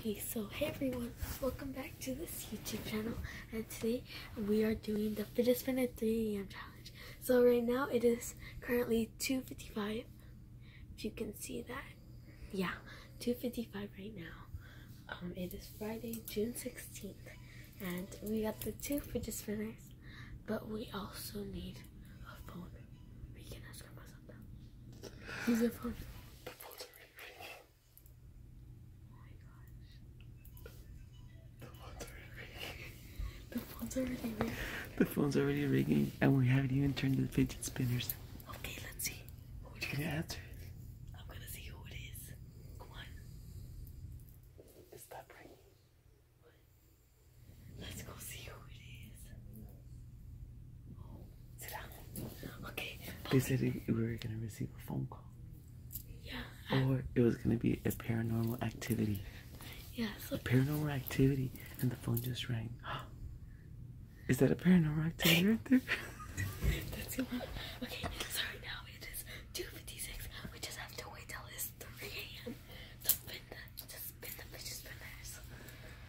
Okay, so hey everyone, welcome back to this YouTube channel, and today we are doing the fidget spinner 3 a.m. challenge. So right now it is currently 2.55, if you can see that. Yeah, 2.55 right now. Um, it is Friday, June 16th, and we got the two fidget spinners, but we also need a phone. We can ask grandma something. Use your phone. Phone's already ringing. The phone's already ringing, and we haven't even turned the fidget spinners. Okay, let's see. What you gonna answer? I'm gonna see who it is. Come on, Stop ringing. let's go see who it is. Oh, sit down. Okay, They said we were gonna receive a phone call, yeah, or it was gonna be a paranormal activity. yeah. So A paranormal activity, and the phone just rang. Is that a paranormal activity right there? that's the one. Okay, so right now it is 2:56. We just have to wait till it's 3 a.m. to spin the to spin the fidget spinners.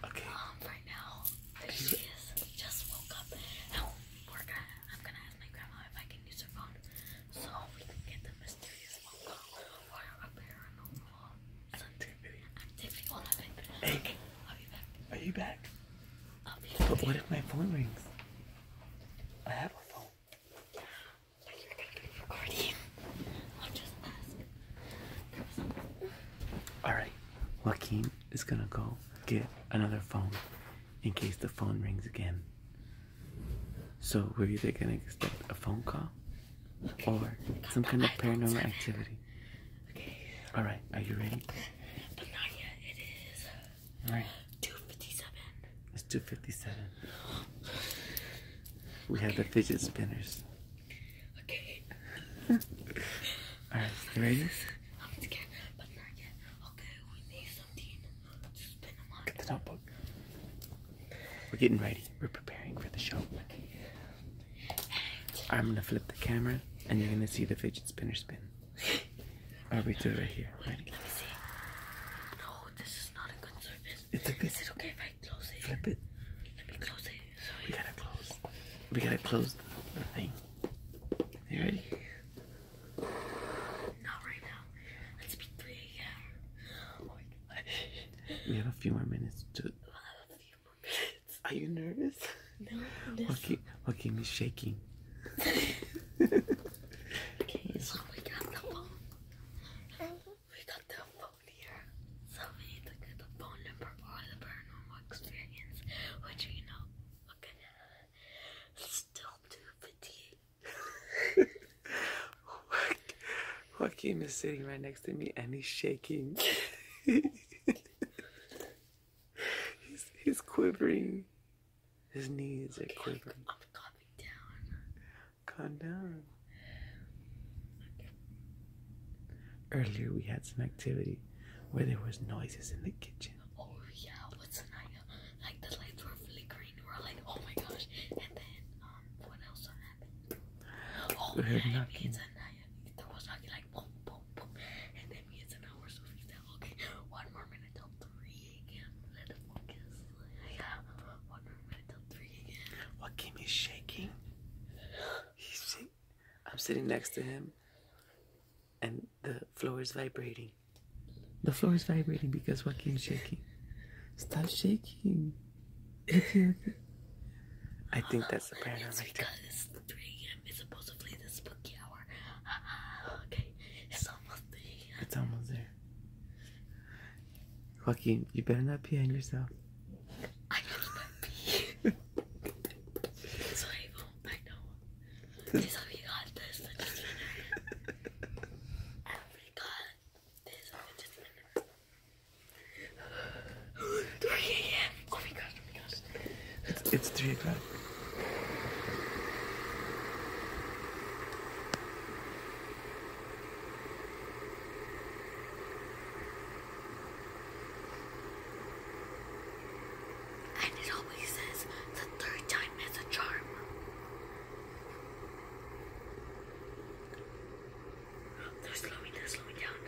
Okay. Um, right now there she is. Just woke up. Now we're gonna. I'm gonna ask my grandma if I can use her phone, so we can get the mysterious phone call or a paranormal Activity. activity. All of it. Hey. Okay, I'll be back. Are you back? I'll be But what if my phone rings? I have a phone. You're gonna be recording. I'll just ask. All right. Is gonna go get another phone in case the phone rings again. So we're either gonna expect a phone call or some kind of paranormal activity. Okay, All right. Are you ready? but not yet. It is All right. 2:57. It's two fifty-seven. We have the fidget spinners. Okay, All right. You ready? I'm scared, but not yet. Okay, we need something to spin them on. Get the notebook. We're getting ready. We're preparing for the show. I'm gonna flip the camera, and you're gonna see the fidget spinner spin. I'll it right here. Ready? Let me see. No, this is not a good service. It's a good. Is it okay if I close it? Flip it. Let me close it. Sorry. We gotta close. We gotta close the thing. You ready? Not right now. It's be 3 a.m. Oh my gosh. We have a few more minutes to. A few more minutes. Are you nervous? No, Joaquin is shaking. Okay, so we got the phone. We got the phone here. So we need to get the phone number or the paranormal experience, which we know. Okay. Still 258. Joaquin is sitting right next to me, and he's shaking. he's, he's quivering. His knees are quivering. I'm calming down. Calm down. Earlier we had some activity where there was noises in the kitchen. Oh yeah, what's the night? Like the lights were flickering. We're like, oh my gosh. And then, um, what else happened? Oh, We heard yeah, knocking. me and Zanaya, there was knocking like boom, boom, boom. And then me and Zanaya were so freaked out. Okay, one more minute till 3 a.m. Let it focus. Yeah, one more minute till 3 a.m. Joaquin is shaking. He's shak- I'm sitting next to him, and the floor is vibrating. The floor is vibrating because Joaquin's shaking. Stop shaking. I think that's the It's paranormal activity. because 3 a.m. is supposedly the spooky hour. okay, it's almost 3 It's almost there. Joaquin, you better not pee on yourself. I just might be. so I won't, I know. This how we got this fidget spinner. I already got this fidget spinner. 3 a.m. Oh my gosh, oh my gosh. It's, 3 o'clock. And it always says the third time is a charm. They're slowing, they're slowing down.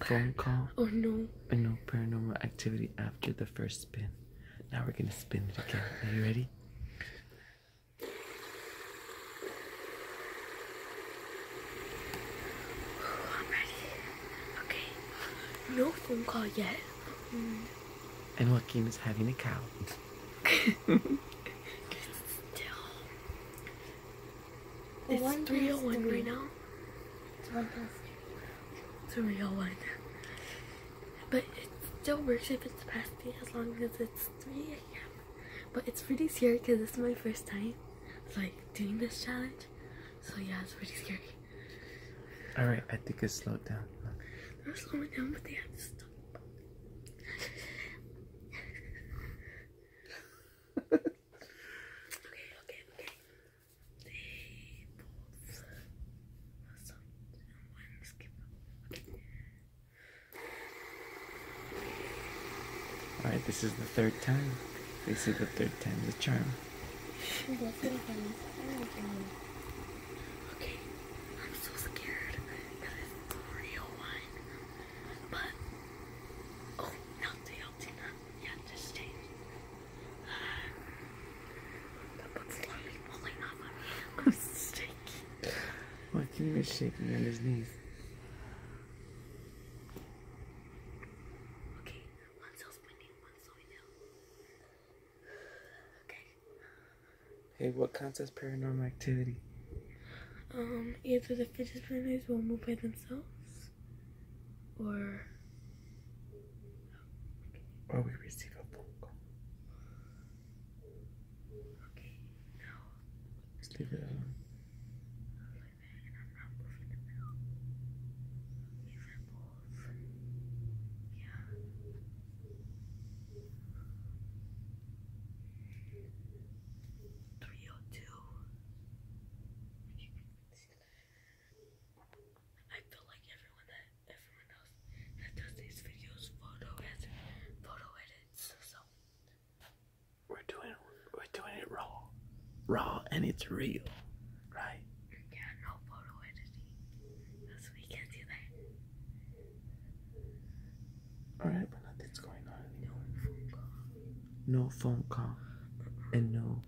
No phone call, Oh no. and no paranormal activity after the first spin. Now we're gonna spin it again. Are you ready? I'm ready. Okay. No phone call yet. Mm, And Joaquin is having a cow. Still. It's 301 right now. It's one past 301. But it still works if it's past 3 as long as it's 3 a.m. But it's pretty scary because this is my first time like doing this challenge. So yeah, it's pretty scary. All right, I think it's slowed down. They're slowing down, but they have to stop. okay, okay, okay. Tables. So, one skip. Okay. This is the third time. They say the third time's a charm. three. That's what it is. I like it. Okay, I'm so scared because it's the real one. But, oh, not the Altina. Yeah, just change. the book's slowly falling off of me. I'm shaking. Why Joaquin is shaking on his knees. Okay, one's still spinning, one's slowing down. Okay. Hey, what counts as paranormal activity? Um, either the fidget spinners will move by themselves, or Or we receive a phone call. okay, now Just leave it alone. and I'm not moving the middle. Examples. Yeah. Three oh two. I feel like everyone that everyone else that does these videos photo has photo edits. So We're doing we're doing it raw. Raw and it's real. Right? yeah, no photo editing. Because we can't do that. Alright, but nothing's going on No phone call. No phone call. And no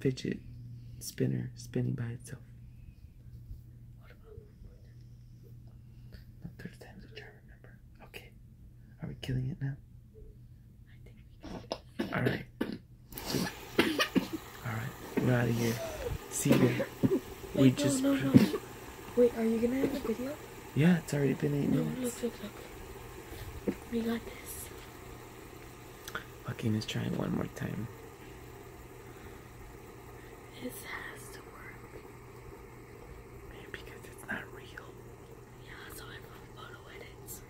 fidget spinner spinning by itself. What about No third time's a charm, remember? Okay. Are we killing it now? I think we can. Alright. We're out of here. See you. We Wait, just no, no, no. Wait, are you gonna have a video? Yeah, it's already been eight minutes. look, look, look. We got this. Joaquin is trying one more time. This has to work. Maybe because it's not real. Yeah, so I found photo edits.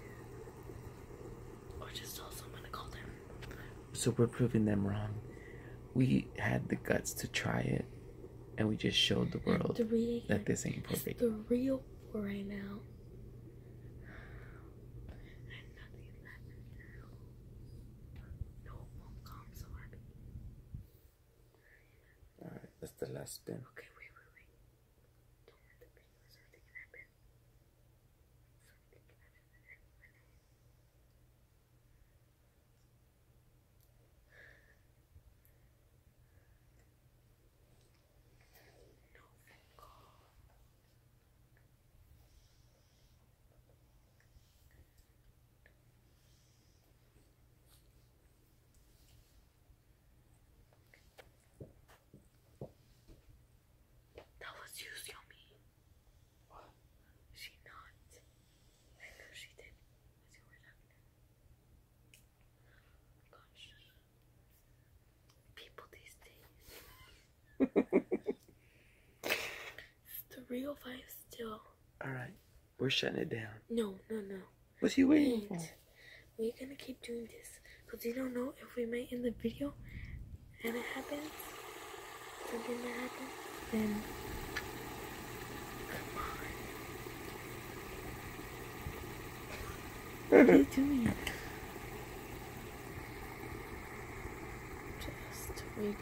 Or just tell someone to call them. So we're proving them wrong. We had the guts to try it, and we just showed the world Three that this ain't It's perfect. the real four right now. And nothing's happened now. No phone call, I'm so happy. Alright, that's the last spin. Okay, wait, wait, wait. Don't let the video something can happen. Something can happen. No phone call. You, Yomi. What? She not. I know she did. As you were laughing at her. Gosh. People these days. it's the real vibe still. Alright, we're shutting it down. No, no, no. What's you waiting Wait. for? We're gonna keep doing this. Because we don't know if we might end the video and it happens. Something that happens. Then. Come on. What are you doing? Just waiting.